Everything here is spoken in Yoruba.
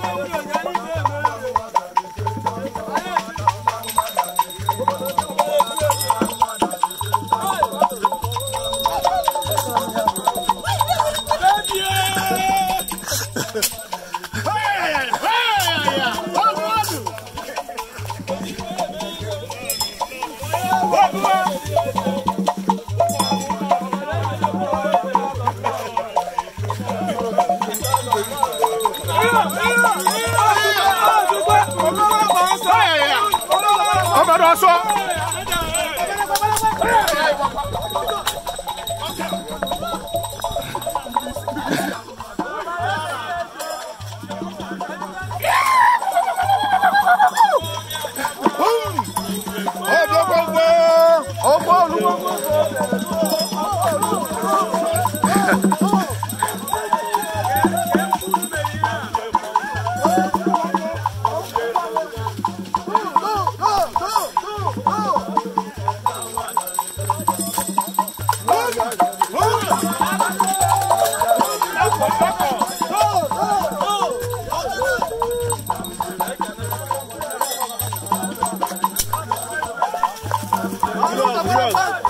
Vamos! ọmọdé ọsọ. Run, run.